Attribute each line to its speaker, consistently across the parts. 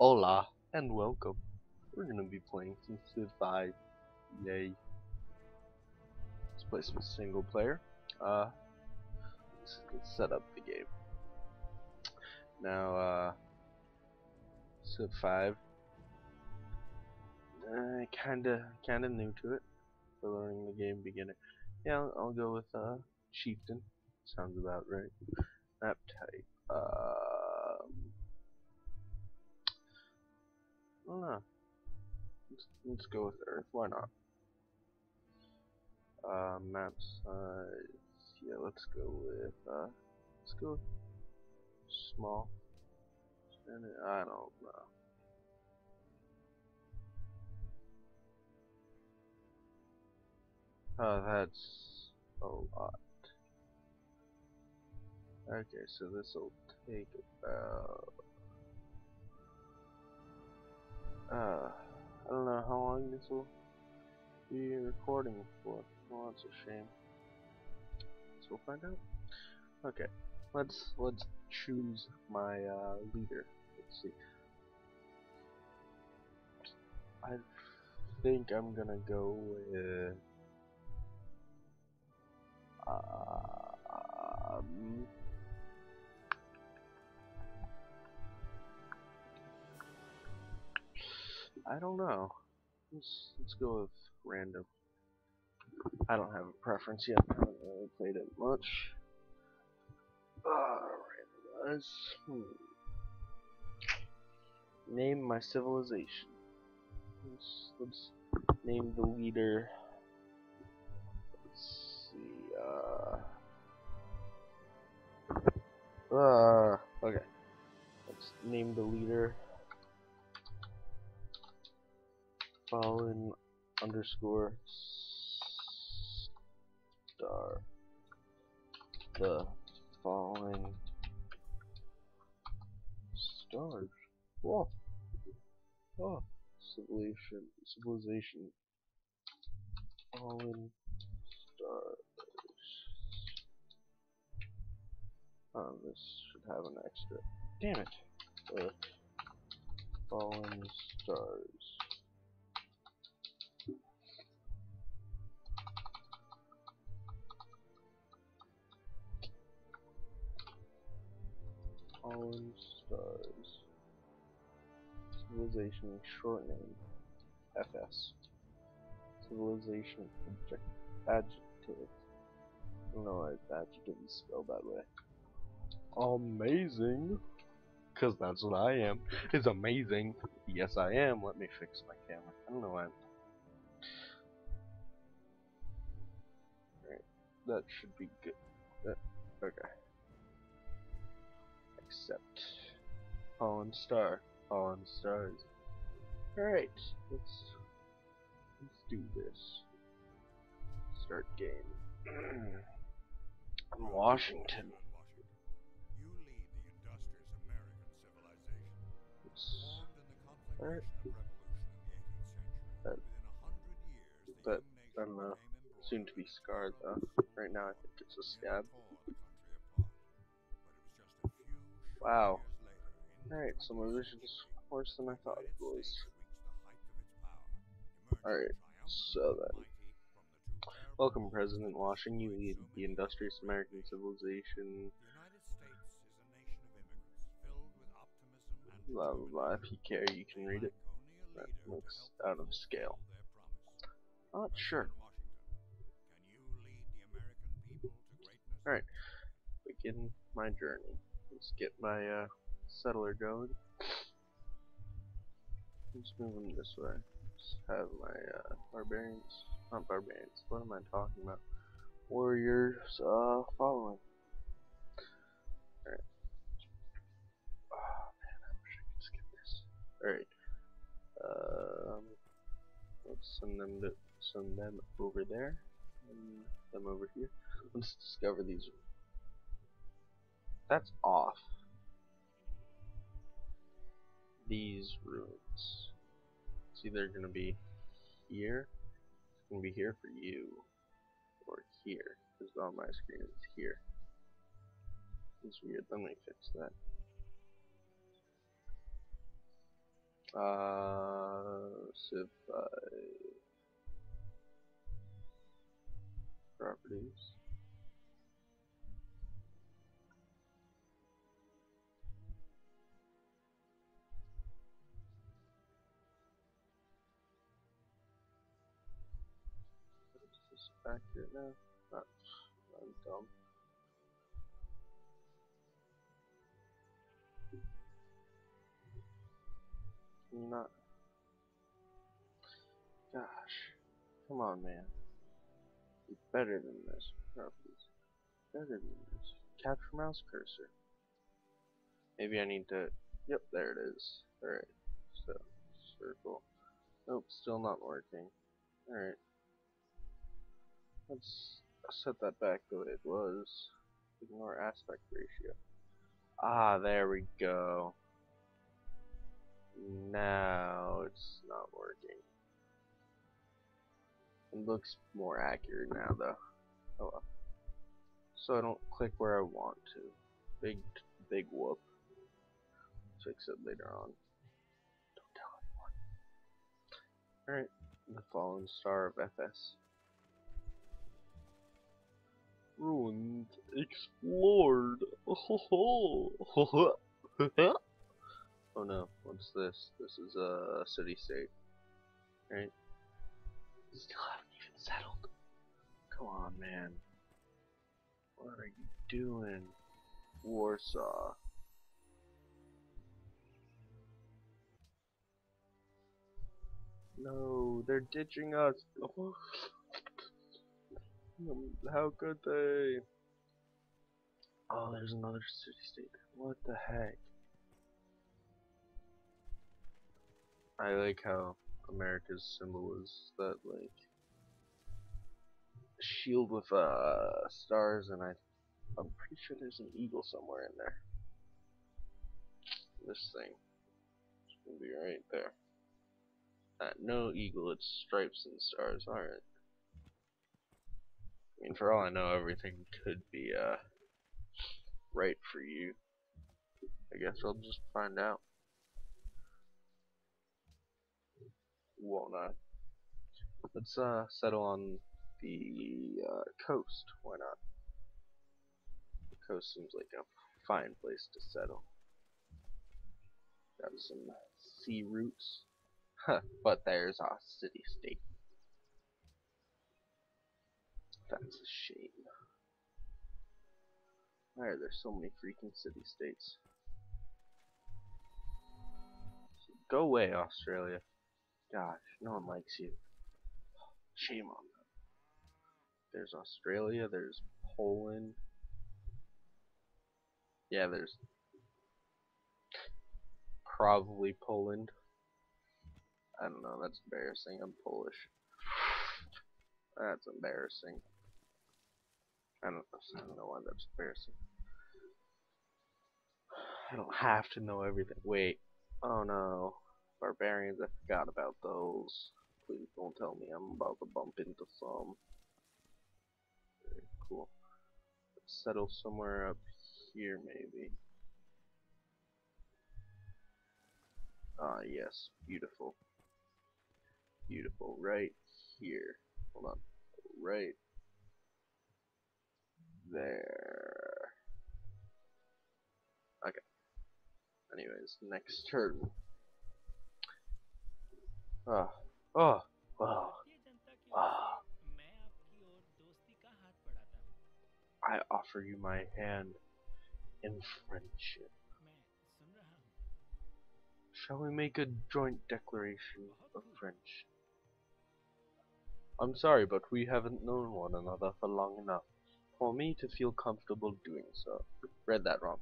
Speaker 1: Hola and welcome. We're gonna be playing some Civ 5. Yay. Let's play some single player. Uh, let's, let's set up the game. Now, uh, Civ 5. Uh, kinda, kinda new to it. For learning the game beginner. Yeah, I'll, I'll go with, uh, Chieftain. Sounds about right. Map type. Um, Let's, let's go with Earth. Why not? Uh, map size. Yeah, let's go with. Uh, let's go with small. I don't know. Oh, that's a lot. Okay, so this will take about. Uh, I don't know how long this will be recording for. Well, that's a shame. So we'll find out. Okay, let's let's choose my uh, leader. Let's see. I think I'm gonna go with. I don't know. Let's let's go with random. I don't have a preference yet. I haven't really played it much. Uh, randomize. Hmm. Name my civilization. Let's let's name the leader. Let's see. Uh. Uh. Okay. Let's name the leader. Fallen underscore star the falling stars. Whoa. Oh, civilization, civilization. Fallen stars. Oh, this should have an extra. Damn it. Uh, fallen stars. Fallen Stars. Civilization short name FS. Civilization object adjective. I don't know why adjective is spelled that way. Amazing. Cause that's what I am. Is amazing. Yes I am. Let me fix my camera. I don't know why I'm. That should be good. That okay accept. Fallen Star. Fallen Stars. Alright, let's let's do this. Start game. I'm Washington. Alright. That, that, I'm uh, soon to be scarred though. Right now I think it's a scab. Wow. Alright, so my vision's worse than I thought it was. Alright, so then. Welcome, President Washington. You lead the industrious American civilization. Blah blah blah. If you care, you can read it. That looks out of scale. Not sure. Alright. Begin my journey. Let's get my uh, settler going. Let's move them this way. Just have my uh, barbarians, not barbarians, what am I talking about? Warriors uh, following. Alright. Oh man, I wish I could skip this. Alright. Um, let's send them to send them over there and them over here. Let's discover these that's off. These ruins. It's either gonna be here, it's gonna be here for you, or here, because on my screen it's here. It's weird, let me fix that. Uh, properties. Accurate now? Not, I'm dumb. Can you not? Gosh. Come on, man. Be better than this. Properties. Better than this. Capture mouse cursor. Maybe I need to. Yep, there it is. Alright. So, circle. Nope, still not working. Alright. Let's set that back the way it was. Ignore aspect ratio. Ah, there we go. Now it's not working. It looks more accurate now though. Oh well. So I don't click where I want to. Big, big whoop. Fix it later on. Don't tell anyone. Alright, the fallen star of FS. Ruined, explored. Oh, ho, ho. oh no, what's this? This is a city state. Right? Still haven't even settled. Come on, man. What are you doing? Warsaw. No, they're ditching us. How could they? Oh, there's another city state. What the heck? I like how America's symbol is that like shield with uh stars, and I I'm pretty sure there's an eagle somewhere in there. This thing, it's gonna be right there. Uh, no eagle, it's stripes and stars. Alright. I mean, for all I know, everything could be uh right for you. I guess I'll just find out. Won't I? Let's uh settle on the uh, coast. Why not? The coast seems like a fine place to settle. Got some sea routes. Huh, but there's our city state. That's a shame. Why are there so many freaking city states? Go away, Australia. Gosh, no one likes you. Shame on them. There's Australia, there's Poland. Yeah, there's probably Poland. I don't know, that's embarrassing. I'm Polish. That's embarrassing. I don't, I don't know why that's embarrassing. I don't have to know everything. Wait. Oh no. Barbarians, I forgot about those. Please don't tell me I'm about to bump into some. Very cool. Let's settle somewhere up here, maybe. Ah, yes. Beautiful. Beautiful. Right here. Hold on. Right there. Okay. Anyways, next turn. Oh, oh, ah. I offer you my hand in friendship. Shall we make a joint declaration of friendship? I'm sorry, but we haven't known one another for long enough for me to feel comfortable doing so. Read that wrong.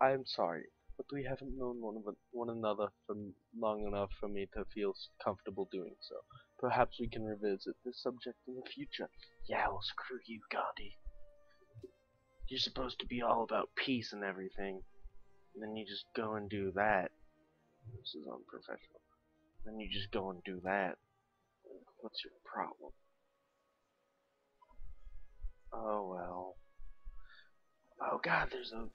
Speaker 1: I'm sorry, but we haven't known one, of, one another for long enough for me to feel comfortable doing so. Perhaps we can revisit this subject in the future. Yeah, well, screw you, Gandhi. You're supposed to be all about peace and everything. And then you just go and do that. This is unprofessional. Then you just go and do that. What's your problem? Oh well. Oh god, there's a.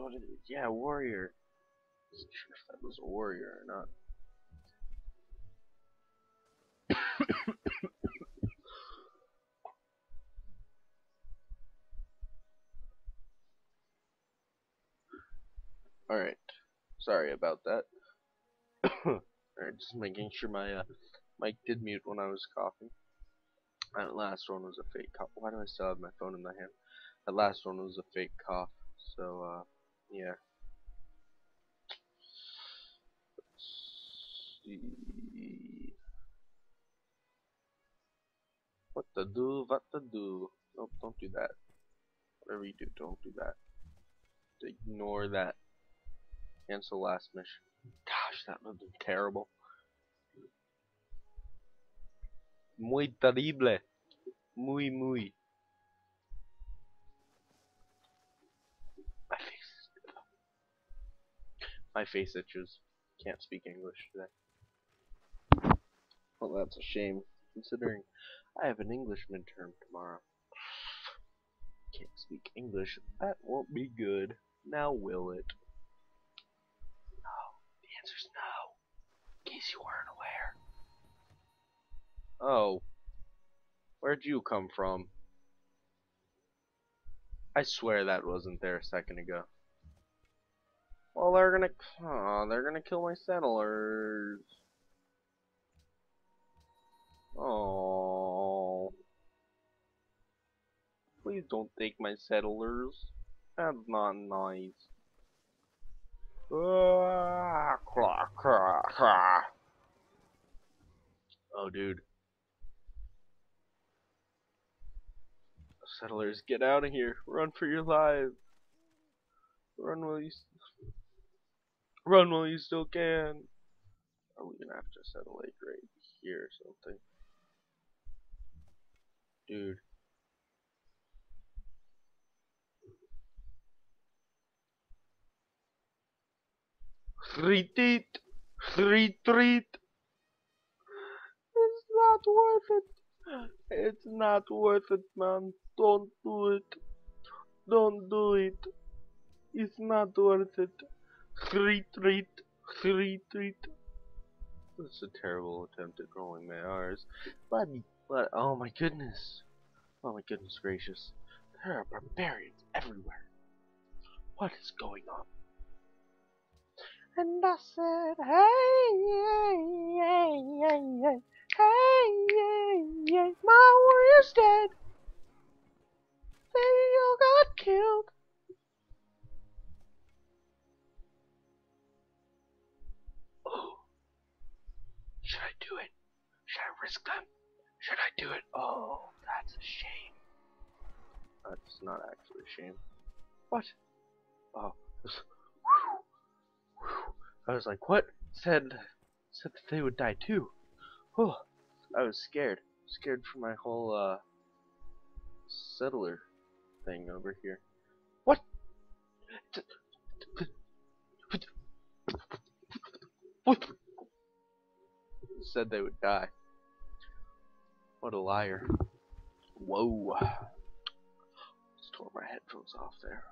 Speaker 1: What is? Yeah, warrior. I wasn't sure if that was a warrior or not. Alright. Sorry about that. Alright, just making sure my uh, mic did mute when I was coughing. That last one was a fake cough. Why do I still have my phone in my hand? That last one was a fake cough. So, uh, yeah. What to do, what to do. Nope, don't do that. Whatever you do, don't do that. Ignore that. Cancel last mission. Gosh, that would have been terrible. Muy terrible. Muy, muy. My face. My face itches. Can't speak English today. Well, that's a shame, considering I have an English midterm tomorrow. Can't speak English. That won't be good. Now will it? No. The answer's no. In case you weren't. Oh. Where'd you come from? I swear that wasn't there a second ago. Well, they're gonna, oh, they're gonna kill my settlers. Oh. Please don't take my settlers. That's not nice. Ah, oh, dude. Settlers, get out of here. Run for your lives. Run while you run while you still can. Are we gonna have to settle a lake right here or something? Dude. Retreat! Retreat! It's not worth it. It's not worth it, man. Don't do it. Don't do it. It's not worth it. Retreat. Retreat. That's a terrible attempt at rolling my R's. But, but, oh my goodness. Oh my goodness gracious. There are barbarians everywhere. What is going on? And I said, hey, hey, hey, hey, hey, hey, hey, hey, my warrior's dead. They all got killed. Oh, should I do it? Should I risk them? Should I do it? Oh, that's a shame. That's not actually a shame. What? Oh, I was like, what? Said, said that they would die too. Oh, I was scared. Scared for my whole, uh, settler thing over here. What? What? Said they would die. What a liar. Whoa. Just tore my headphones off there.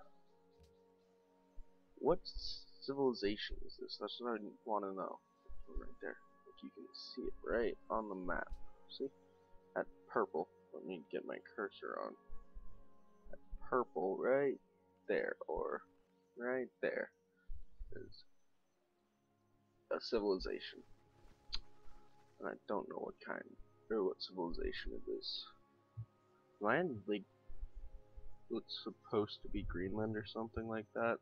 Speaker 1: What civilization is this? That's what I want to know. Right there. You can see it right on the map. See? That purple. Let me get my cursor on. That purple right there, or right there, is a civilization. And I don't know what kind, or what civilization it is. Land, like, it's supposed to be Greenland or something like that.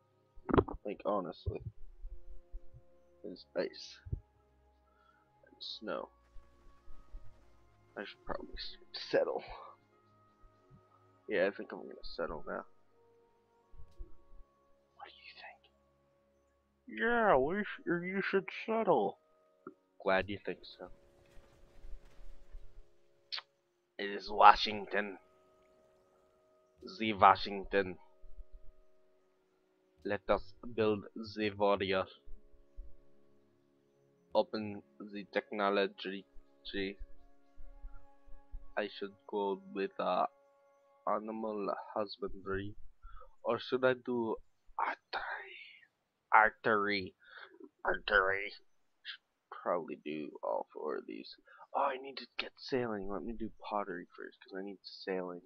Speaker 1: Like, honestly. It's ice. Snow. I should probably settle. Yeah, I think I'm gonna settle now. What do you think? Yeah, we sh you should settle. Glad you think so. It is Washington. The Washington. Let us build the warrior. Open the technology. I should go with uh, animal husbandry. Or should I do archery? Archery. Archery. Should probably do all four of these. Oh, I need to get sailing. Let me do pottery first, because I need sailing.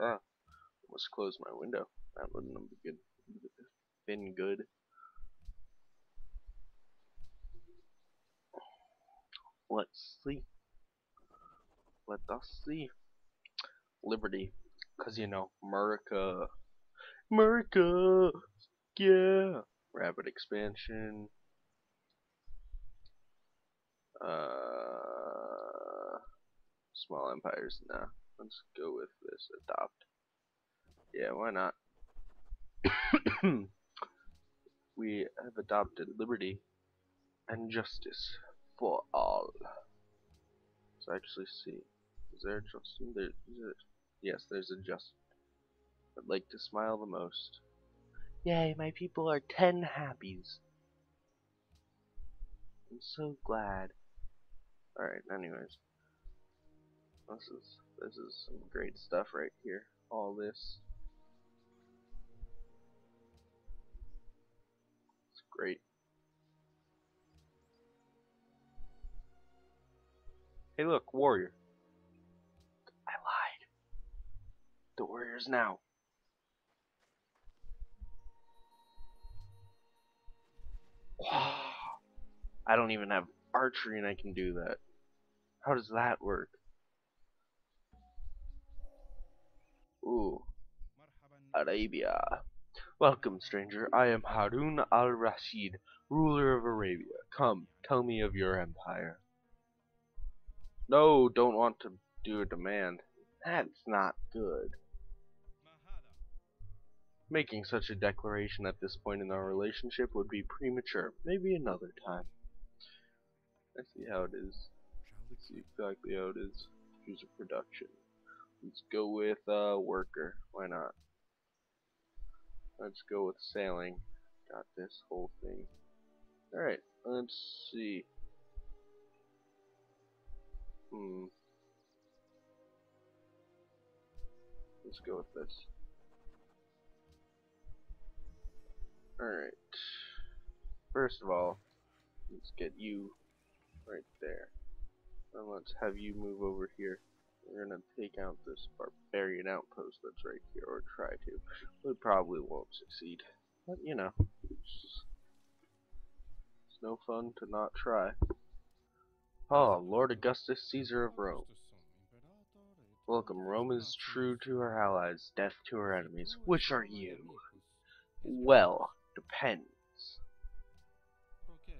Speaker 1: Ah, almost close my window. That wouldn't have good. Been good. Let's see. Let us see. Liberty. Because, you know, America. America! Yeah! Rapid expansion. Uh, small empires. Nah, let's go with this. Adopt. Yeah, why not? we have adopted liberty and justice for all. Let's actually see. Is there justice? There, is it? Yes, there's a just. I'd like to smile the most. Yay, my people are ten happies. I'm so glad. Alright, anyways. This is this is some great stuff right here. All this. It's great. Hey look, warrior. I lied. The warrior's now. I don't even have archery and I can do that. How does that work? Ooh. Arabia. Welcome, stranger. I am Harun al-Rashid, ruler of Arabia. Come, tell me of your empire. No, don't want to do a demand. That's not good. Making such a declaration at this point in our relationship would be premature. Maybe another time. I see how it is. Let's see exactly how it is. Choose a production. Let's go with uh, worker. Why not? Let's go with sailing. Got this whole thing. Alright, let's see. Hmm. Let's go with this. Alright. First of all, let's get you right there. And let's have you move over here. We're gonna take out this barbarian outpost that's right here, or try to. We probably won't succeed. But, you know, it's, no fun to not try. Oh, Lord Augustus Caesar of Rome. Welcome. Rome is true to her allies, death to her enemies. Which are you? Well, depends.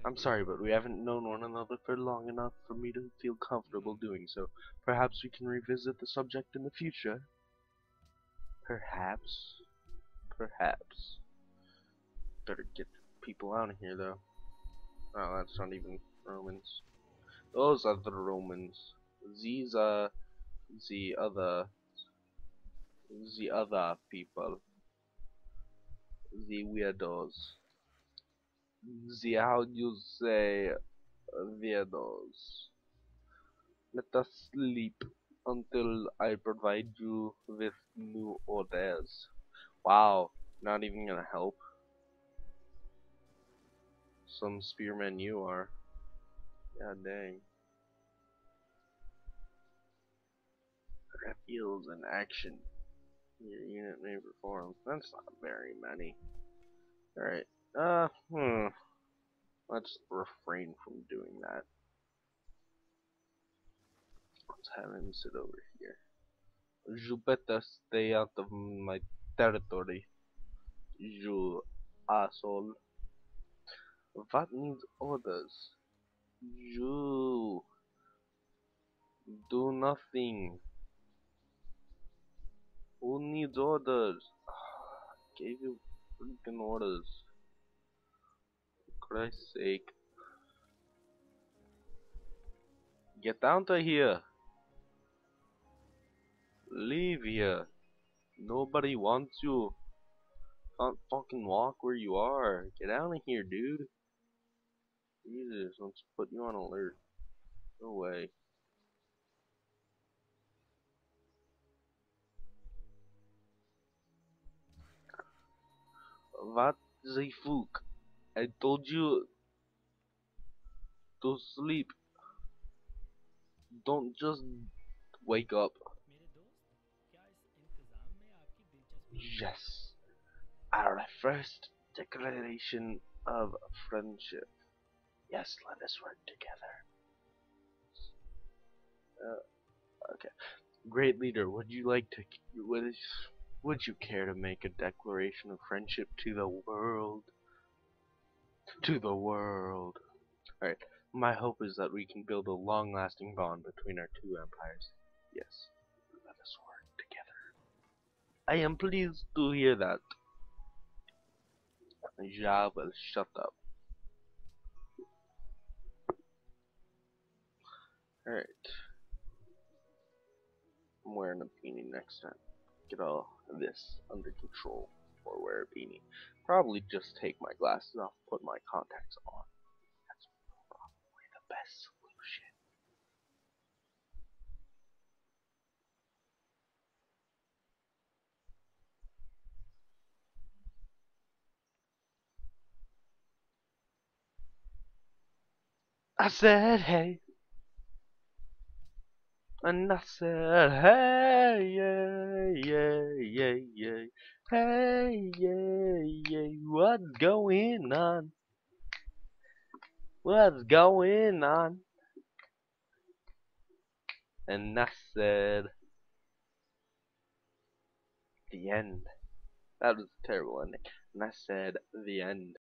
Speaker 1: I'm sorry, but we haven't known one another for long enough for me to feel comfortable doing so. Perhaps we can revisit the subject in the future. Perhaps. Perhaps. Better get people out of here, though. Oh, that's not even Romans. Those are the Romans. These are the other, the other people. The weirdos the how do you say weirdos. Let us sleep until I provide you with new orders. Wow, not even gonna help. Some spearmen you are. God dang. Reveals in action. Your unit may perform. That's not very many. Alright, uh, hmm. Let's refrain from doing that. Let's have him sit over here. You better stay out of my territory. You asshole. What needs orders? You do nothing. Who needs orders? Gave you freaking orders. For Christ's sake. Get down to here. Leave here. Nobody wants you. Can't fucking walk where you are. Get out of here, dude. Jesus, let's put you on alert. No way. What the fuck? I told you to sleep. don't just wake up. Yes. Our first declaration of friendship. Yes, let us work together. Uh, okay. Great leader, would you like to would would you care to make a declaration of friendship to the world? To the world. Alright. My hope is that we can build a long-lasting bond between our two empires. Yes. Let us work together. I am pleased to hear that. Ja will shut up. Alright. I'm wearing a beanie next time. Get all this under control or wear a beanie. Probably just take my glasses off, put my contacts on. That's probably the best solution. I said, hey. And I said, hey, yeah, yeah, yeah, yeah. Hey, yeah, yeah, what's going on? What's going on? And I said, the end. That was a terrible ending. And I said, the end.